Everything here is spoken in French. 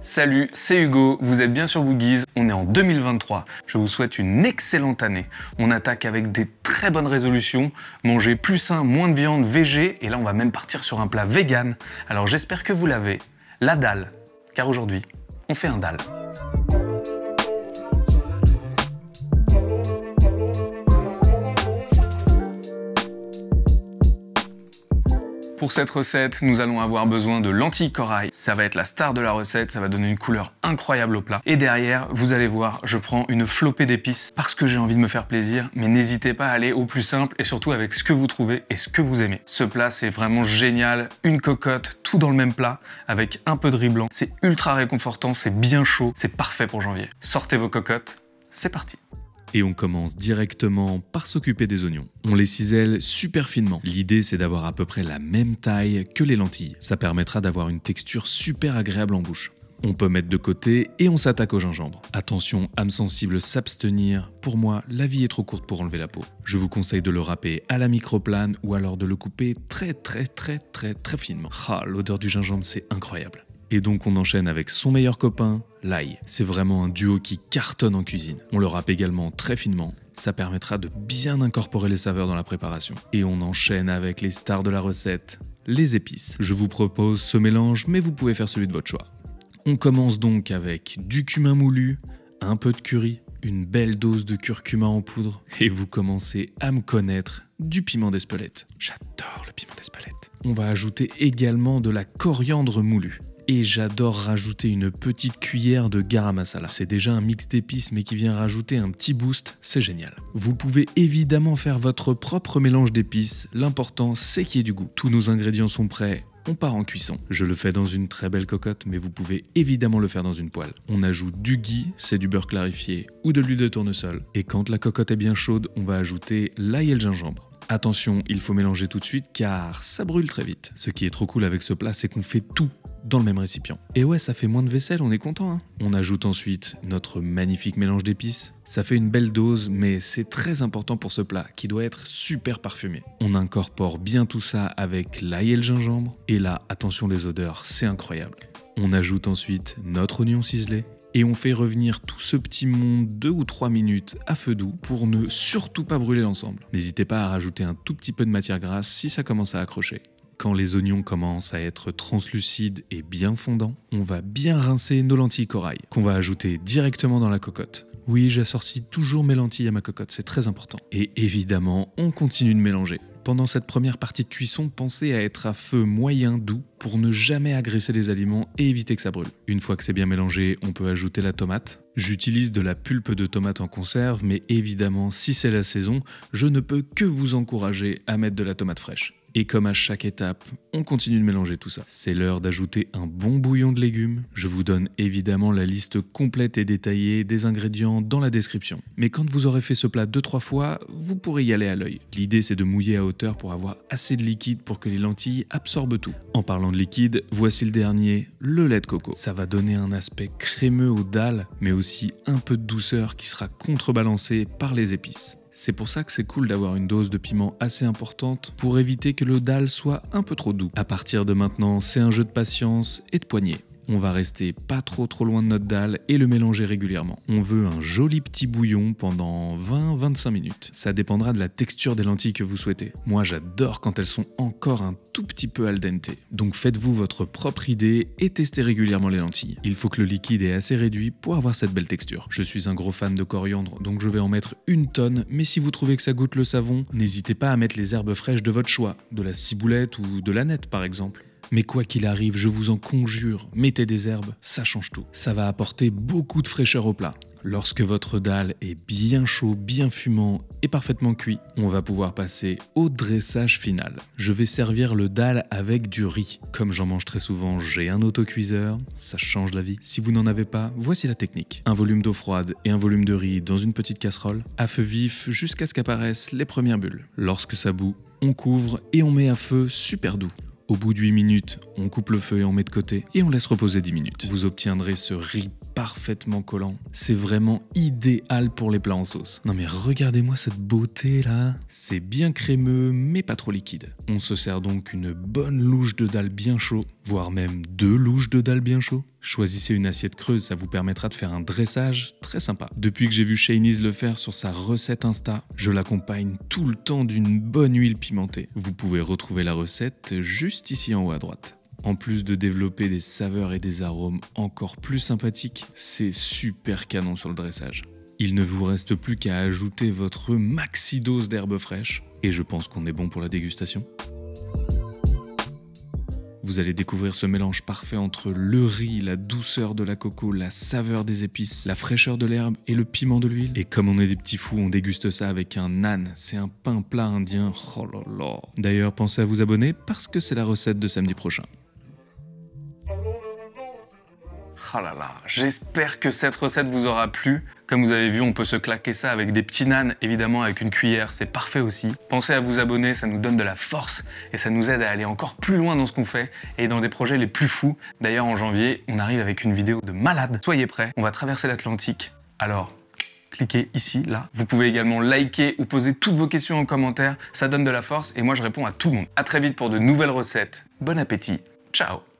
Salut, c'est Hugo, vous êtes bien sur Boogies, on est en 2023. Je vous souhaite une excellente année. On attaque avec des très bonnes résolutions, manger plus sain, moins de viande, végé, et là on va même partir sur un plat vegan. Alors j'espère que vous l'avez, la dalle, car aujourd'hui, on fait un dalle. Pour cette recette, nous allons avoir besoin de lentilles corail. Ça va être la star de la recette, ça va donner une couleur incroyable au plat. Et derrière, vous allez voir, je prends une flopée d'épices parce que j'ai envie de me faire plaisir, mais n'hésitez pas à aller au plus simple et surtout avec ce que vous trouvez et ce que vous aimez. Ce plat, c'est vraiment génial. Une cocotte, tout dans le même plat, avec un peu de riz blanc. C'est ultra réconfortant, c'est bien chaud, c'est parfait pour janvier. Sortez vos cocottes, c'est parti et on commence directement par s'occuper des oignons. On les cisèle super finement. L'idée c'est d'avoir à peu près la même taille que les lentilles. Ça permettra d'avoir une texture super agréable en bouche. On peut mettre de côté et on s'attaque au gingembre. Attention, âme sensible s'abstenir. Pour moi, la vie est trop courte pour enlever la peau. Je vous conseille de le râper à la microplane ou alors de le couper très très très très très finement. Ah, l'odeur du gingembre, c'est incroyable. Et donc on enchaîne avec son meilleur copain, l'ail. C'est vraiment un duo qui cartonne en cuisine. On le râpe également très finement. Ça permettra de bien incorporer les saveurs dans la préparation. Et on enchaîne avec les stars de la recette, les épices. Je vous propose ce mélange, mais vous pouvez faire celui de votre choix. On commence donc avec du cumin moulu, un peu de curry, une belle dose de curcuma en poudre, et vous commencez à me connaître du piment d'Espelette. J'adore le piment d'Espelette. On va ajouter également de la coriandre moulue et j'adore rajouter une petite cuillère de garam masala. C'est déjà un mix d'épices mais qui vient rajouter un petit boost, c'est génial. Vous pouvez évidemment faire votre propre mélange d'épices, l'important c'est qu'il y ait du goût. Tous nos ingrédients sont prêts, on part en cuisson. Je le fais dans une très belle cocotte, mais vous pouvez évidemment le faire dans une poêle. On ajoute du ghee, c'est du beurre clarifié, ou de l'huile de tournesol. Et quand la cocotte est bien chaude, on va ajouter l'ail et le gingembre. Attention, il faut mélanger tout de suite car ça brûle très vite. Ce qui est trop cool avec ce plat, c'est qu'on fait tout dans le même récipient. Et ouais, ça fait moins de vaisselle, on est content. Hein on ajoute ensuite notre magnifique mélange d'épices. Ça fait une belle dose, mais c'est très important pour ce plat qui doit être super parfumé. On incorpore bien tout ça avec l'ail et le gingembre. Et là, attention les odeurs, c'est incroyable. On ajoute ensuite notre oignon ciselé et on fait revenir tout ce petit monde 2 ou 3 minutes à feu doux pour ne surtout pas brûler l'ensemble. N'hésitez pas à rajouter un tout petit peu de matière grasse si ça commence à accrocher. Quand les oignons commencent à être translucides et bien fondants, on va bien rincer nos lentilles corail, qu'on va ajouter directement dans la cocotte. Oui, j'assortis toujours mes lentilles à ma cocotte, c'est très important. Et évidemment, on continue de mélanger. Pendant cette première partie de cuisson, pensez à être à feu moyen doux pour ne jamais agresser les aliments et éviter que ça brûle. Une fois que c'est bien mélangé, on peut ajouter la tomate. J'utilise de la pulpe de tomate en conserve, mais évidemment, si c'est la saison, je ne peux que vous encourager à mettre de la tomate fraîche. Et comme à chaque étape, on continue de mélanger tout ça. C'est l'heure d'ajouter un bon bouillon de légumes. Je vous donne évidemment la liste complète et détaillée des ingrédients dans la description. Mais quand vous aurez fait ce plat 2-3 fois, vous pourrez y aller à l'œil. L'idée c'est de mouiller à hauteur pour avoir assez de liquide pour que les lentilles absorbent tout. En parlant de liquide, voici le dernier, le lait de coco. Ça va donner un aspect crémeux aux dalles, mais aussi un peu de douceur qui sera contrebalancé par les épices. C'est pour ça que c'est cool d'avoir une dose de piment assez importante pour éviter que le dalle soit un peu trop doux. À partir de maintenant, c'est un jeu de patience et de poignée. On va rester pas trop trop loin de notre dalle et le mélanger régulièrement. On veut un joli petit bouillon pendant 20-25 minutes. Ça dépendra de la texture des lentilles que vous souhaitez. Moi j'adore quand elles sont encore un tout petit peu al dente. Donc faites-vous votre propre idée et testez régulièrement les lentilles. Il faut que le liquide est assez réduit pour avoir cette belle texture. Je suis un gros fan de coriandre donc je vais en mettre une tonne, mais si vous trouvez que ça goûte le savon, n'hésitez pas à mettre les herbes fraîches de votre choix, de la ciboulette ou de la nette par exemple. Mais quoi qu'il arrive, je vous en conjure, mettez des herbes, ça change tout. Ça va apporter beaucoup de fraîcheur au plat. Lorsque votre dalle est bien chaud, bien fumant et parfaitement cuit, on va pouvoir passer au dressage final. Je vais servir le dalle avec du riz. Comme j'en mange très souvent, j'ai un autocuiseur, ça change la vie. Si vous n'en avez pas, voici la technique. Un volume d'eau froide et un volume de riz dans une petite casserole, à feu vif jusqu'à ce qu'apparaissent les premières bulles. Lorsque ça bout, on couvre et on met à feu super doux. Au bout de 8 minutes, on coupe le feu et on met de côté et on laisse reposer 10 minutes. Vous obtiendrez ce riz parfaitement collant. C'est vraiment idéal pour les plats en sauce. Non mais regardez-moi cette beauté là. C'est bien crémeux mais pas trop liquide. On se sert donc une bonne louche de dalle bien chaud, voire même deux louches de dalle bien chaud. Choisissez une assiette creuse, ça vous permettra de faire un dressage très sympa. Depuis que j'ai vu Shanice le faire sur sa recette Insta, je l'accompagne tout le temps d'une bonne huile pimentée. Vous pouvez retrouver la recette juste ici en haut à droite. En plus de développer des saveurs et des arômes encore plus sympathiques, c'est super canon sur le dressage. Il ne vous reste plus qu'à ajouter votre maxi dose d'herbes fraîches, et je pense qu'on est bon pour la dégustation. Vous allez découvrir ce mélange parfait entre le riz, la douceur de la coco, la saveur des épices, la fraîcheur de l'herbe et le piment de l'huile. Et comme on est des petits fous, on déguste ça avec un nan. C'est un pain plat indien. Oh là là. D'ailleurs, pensez à vous abonner parce que c'est la recette de samedi prochain. Oh j'espère que cette recette vous aura plu. Comme vous avez vu, on peut se claquer ça avec des petits nanes, évidemment avec une cuillère, c'est parfait aussi. Pensez à vous abonner, ça nous donne de la force et ça nous aide à aller encore plus loin dans ce qu'on fait et dans des projets les plus fous. D'ailleurs, en janvier, on arrive avec une vidéo de malade. Soyez prêts, on va traverser l'Atlantique. Alors, cliquez ici, là. Vous pouvez également liker ou poser toutes vos questions en commentaire, ça donne de la force et moi je réponds à tout le monde. A très vite pour de nouvelles recettes. Bon appétit, ciao